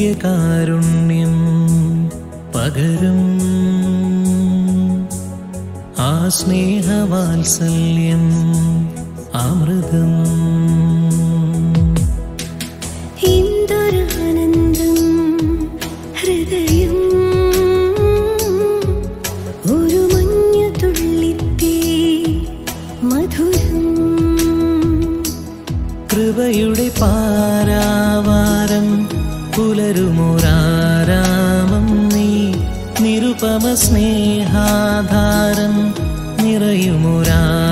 ദിവ്യകാരുണ്യം പകരും ആ സ്നേഹവാത്സല്യം അമൃതം കൃപയുടെ പാരാവാരം പുലരുമൊരാരാമം നീ? നിരുപമ സ്നേഹാധാരം നിറയുമൊരാലാ